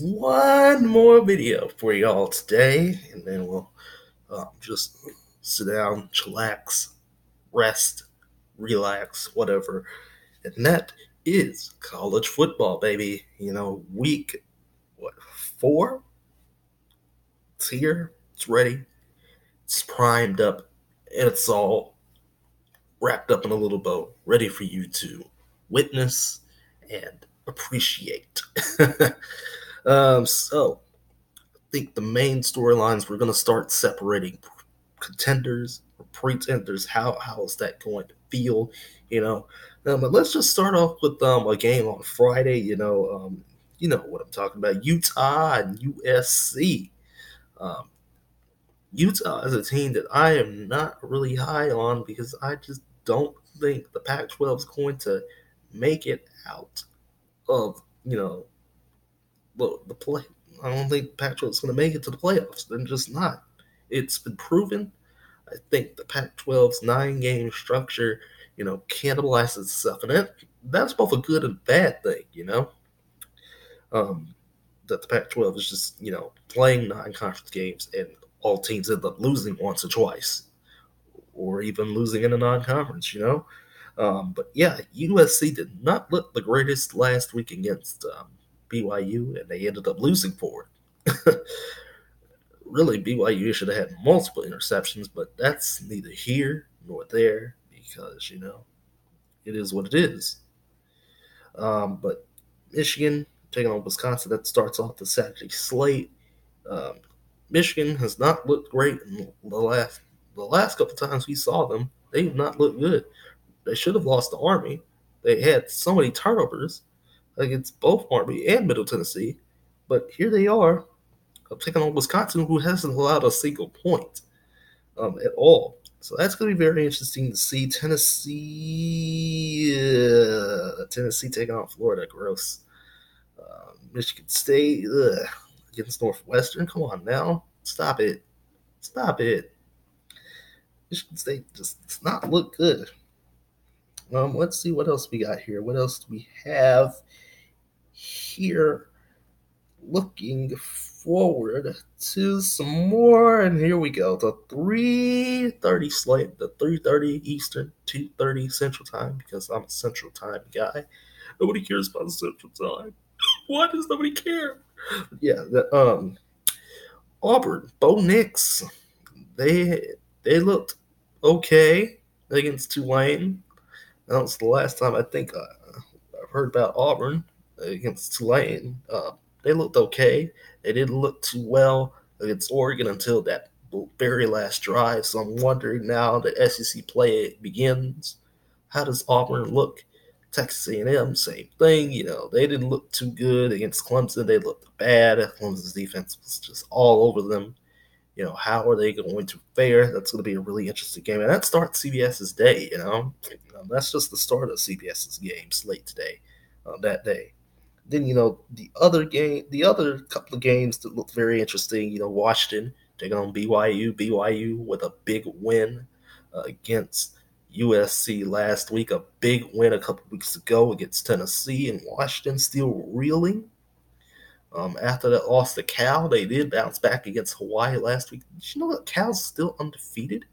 one more video for y'all today, and then we'll um, just sit down, chillax, rest, relax, whatever. And that is college football, baby. You know, week what four? It's here. It's ready. It's primed up, and it's all wrapped up in a little bow, ready for you to witness and appreciate. um, so, I think the main storylines we're going to start separating contenders or pretenders. How how is that going to feel? You know, um, but let's just start off with um, a game on Friday. You know, um, you know what I'm talking about. Utah and USC. Um, Utah is a team that I am not really high on because I just don't think the Pac-12 is going to make it out of you know the, the play. I don't think Pac-12 is going to make it to the playoffs. They're just not. It's been proven. I think the Pac-12's nine-game structure, you know, cannibalizes itself, and that, that's both a good and bad thing. You know, um, that the Pac-12 is just you know playing nine-conference games, and all teams end up losing once or twice, or even losing in a non-conference. You know. Um, but yeah, USC did not look the greatest last week against um, BYU, and they ended up losing for it. really, BYU should have had multiple interceptions, but that's neither here nor there because, you know, it is what it is. Um, but Michigan taking on Wisconsin, that starts off the Saturday slate. Um, Michigan has not looked great in the last the last couple times we saw them. They have not looked good. They should have lost the Army. They had so many turnovers against both Army and Middle Tennessee, but here they are taking on Wisconsin, who hasn't allowed a single point um, at all. So that's going to be very interesting to see. Tennessee, uh, Tennessee taking on Florida, gross. Uh, Michigan State ugh, against Northwestern. Come on now, stop it, stop it. Michigan State just does not look good. Um, let's see what else we got here. What else do we have here? Looking forward to some more, and here we go. The 3:30 slate, the 3:30 Eastern, 2:30 Central Time, because I'm a Central Time guy. Nobody cares about Central Time. Why does nobody care? Yeah, the, um, Auburn, Bo Nix, they they looked okay against Tulane. That was the last time I think I, have heard about Auburn against Tulane. Uh, they looked okay. They didn't look too well against Oregon until that very last drive. So I'm wondering now that SEC play begins, how does Auburn look? Texas A&M, same thing. You know, they didn't look too good against Clemson. They looked bad. Clemson's defense was just all over them. You know, how are they going to fare? That's going to be a really interesting game. And that starts CBS's day, you know. that's just the start of CBS's game slate today, uh, that day. Then, you know, the other game, the other couple of games that looked very interesting, you know, Washington taking on BYU. BYU with a big win uh, against USC last week, a big win a couple weeks ago against Tennessee, and Washington still reeling um, after that loss to Cal, they did bounce back against Hawaii last week. Did you know that Cal's still undefeated?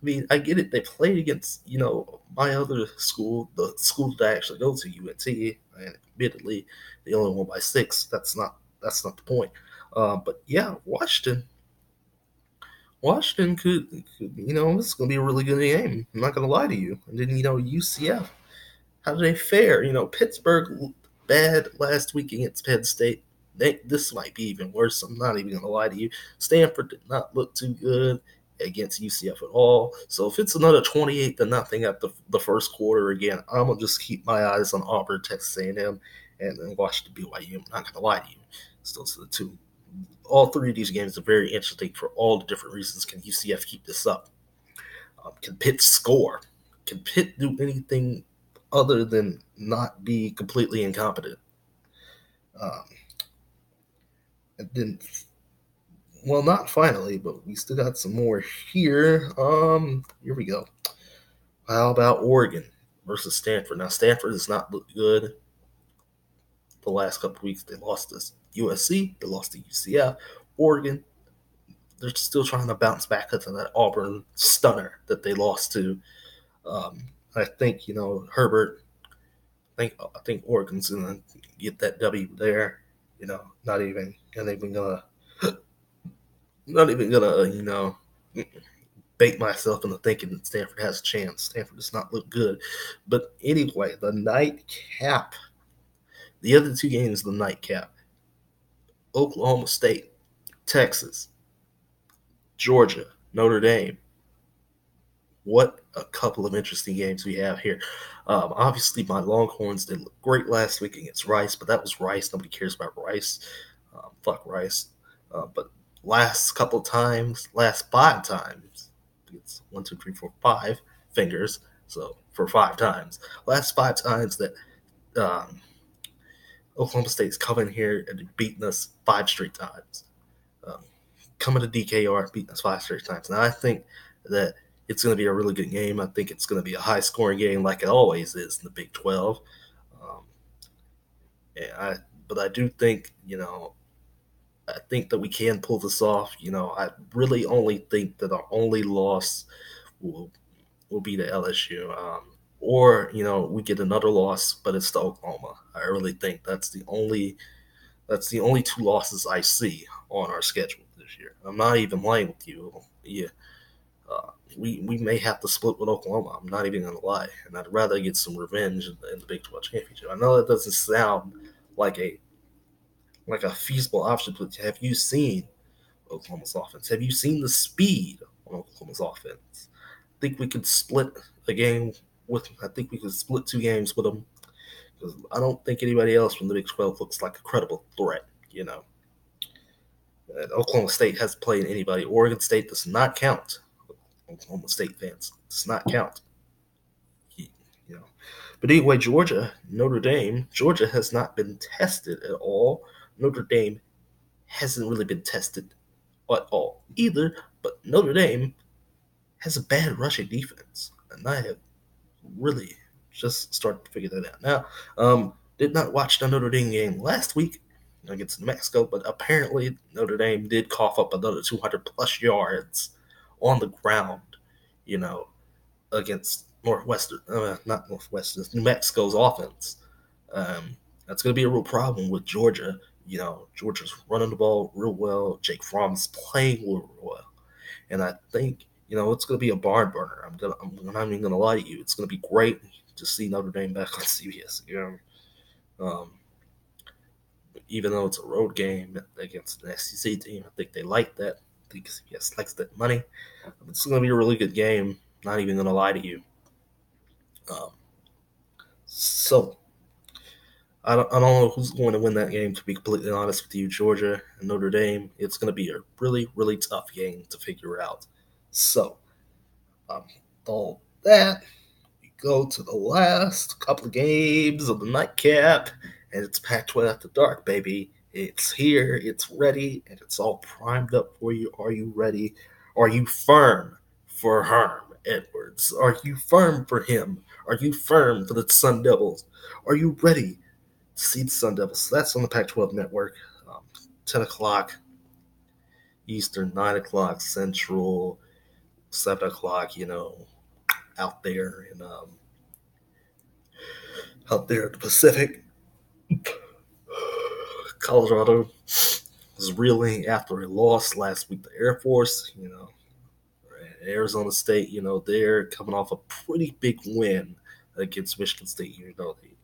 I mean, I get it. They played against, you know, my other school, the school that I actually go to, UNT, and admittedly, they only won by six. That's not that's not the point. Uh, but yeah, Washington, Washington could, could you know, is going to be a really good game. I'm not going to lie to you. And then, you know, UCF, how did they fare? You know, Pittsburgh bad last week against Penn State they, this might be even worse. I'm not even gonna lie to you. Stanford did not look too good against UCF at all. So if it's another 28 to nothing at the, the first quarter again, I'm gonna just keep my eyes on Auburn, Texas A&M, and then watch the BYU. I'm not gonna lie to you. Still to the two. All three of these games are very interesting for all the different reasons. Can UCF keep this up? Um, can Pitt score? Can Pitt do anything other than not be completely incompetent? Um, and then well not finally but we still got some more here um here we go how about oregon versus stanford now stanford does not look good the last couple weeks. They lost to USC, they lost to UCF, Oregon. They're still trying to bounce back into that Auburn stunner that they lost to. Um, I think you know Herbert. I think I think Oregon's gonna get that W there. You know, not even not even gonna not even gonna you know bait myself into thinking that Stanford has a chance. Stanford does not look good. But anyway, the nightcap. The other two games, the nightcap. Oklahoma State, Texas, Georgia, Notre Dame. What a couple of interesting games we have here. Um, obviously, my Longhorns did look great last week against Rice, but that was Rice. Nobody cares about Rice. Um, fuck Rice. Uh, but last couple times, last five times, it's one, two, three, four, five fingers. So for five times, last five times that um, Oklahoma State's coming here and beating us five straight times. Um, coming to DKR, beating us five straight times. Now I think that it's going to be a really good game. I think it's going to be a high scoring game, like it always is in the Big Twelve. Um, and I, but I do think you know I think that we can pull this off. You know, I really only think that our only loss will will be to LSU, um, or you know, we get another loss, but it's to Oklahoma. I really think that's the only that's the only two losses I see on our schedule this year. I'm not even lying with you. Yeah, uh, we we may have to split with Oklahoma. I'm not even gonna lie, and I'd rather get some revenge in the, in the Big 12 championship. I know that doesn't sound like a like a feasible option. But have you seen Oklahoma's offense? Have you seen the speed on Oklahoma's offense? I think we could split a game with. I think we could split two games with them because I don't think anybody else from the Big Twelve looks like a credible threat. You know, and Oklahoma State hasn't played anybody. Oregon State does not count. Oklahoma State fans does not count. You know, but anyway, Georgia, Notre Dame, Georgia has not been tested at all Notre Dame hasn't really been tested at all either, but Notre Dame has a bad rushing defense, and I have really just started to figure that out. Now, um, did not watch the Notre Dame game last week against New Mexico, but apparently Notre Dame did cough up another 200 plus yards on the ground, you know, against Northwestern, uh, not Northwestern, New Mexico's offense. Um, that's going to be a real problem with Georgia you know, Georgia's running the ball real well. Jake Fromm's playing real well. And I think, you know, it's going to be a barn burner. I'm gonna, I'm not even going to lie to you. It's going to be great to see Notre Dame back on CBS again. Um, even though it's a road game against an SEC team, I think they like that. I think CBS likes that money. It's going to be a really good game. Not even going to lie to you. Um, so I don't, I don't know who's going to win that game, to be completely honest with you. Georgia and Notre Dame, it's going to be a really, really tough game to figure out. So, um, all that, we go to the last couple of games of the nightcap, and it's Pac 12 after dark, baby. It's here, it's ready, and it's all primed up for you. Are you ready? Are you firm for Herm Edwards? Are you firm for him? Are you firm for the Sun Devils? Are you ready? See the Sun Devils. So that's on the Pac 12 network. Um, 10 o'clock Eastern, 9 o'clock Central, 7 o'clock, you know, out there in um, out there in the Pacific. Colorado was reeling after a loss last week to Air Force, you know. Arizona State, you know, they're coming off a pretty big win against Michigan State, You know they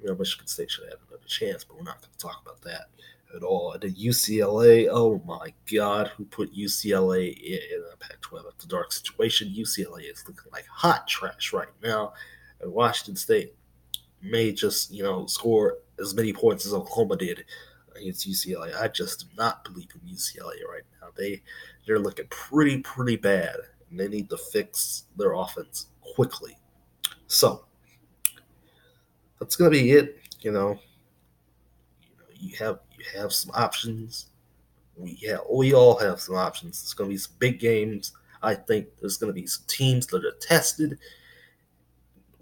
you know, Michigan State should have another chance, but we're not going to talk about that at all. And then UCLA, oh my God, who put UCLA in a Pac-12 at the dark situation? UCLA is looking like hot trash right now, and Washington State may just you know score as many points as Oklahoma did against UCLA. I just do not believe in UCLA right now. They they're looking pretty pretty bad, and they need to fix their offense quickly. So that's gonna be it. You know, you have you have some options. We have we all have some options. It's gonna be some big games. I think there's gonna be some teams that are tested.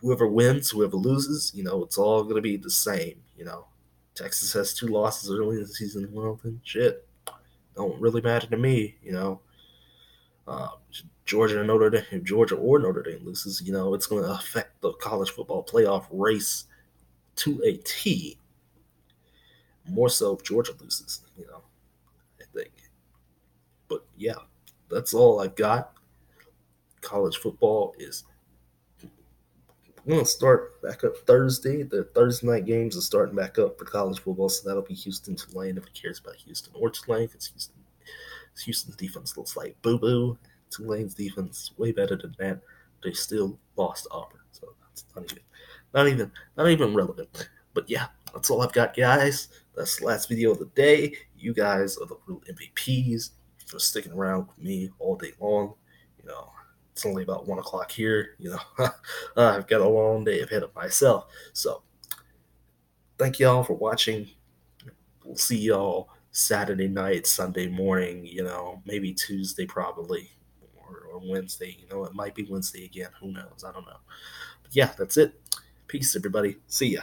Whoever wins, whoever loses, you know, it's all gonna be the same. You know, Texas has two losses early in the season. Well, then shit, don't really matter to me, you know. Uh, Georgia and Notre Dame, Georgia or Notre Dame loses, you know, it's going to affect the college football playoff race to a T. More so if Georgia loses, you know, I think. But yeah, that's all I've got. College football is gonna start back up Thursday. The Thursday night games are starting back up for college football, so that'll be Houston Tulane if it cares about Houston or Tulane. Because Houston, Houston's defense looks like boo boo. Tulane's defense way better than that. They still lost Auburn, so that's not even, not even, not even relevant. But yeah, that's all I've got, guys. That's the last video of the day. You guys are the real MVPs for sticking around with me all day long. You know, it's only about one o'clock here. You know, uh, I've got a long day ahead of myself. So, thank y'all for watching. We'll see y'all Saturday night, Sunday morning. You know, maybe Tuesday probably, or, or Wednesday. You know, it might be Wednesday again. Who knows? I don't know. But yeah, that's it. Peace, everybody. See ya.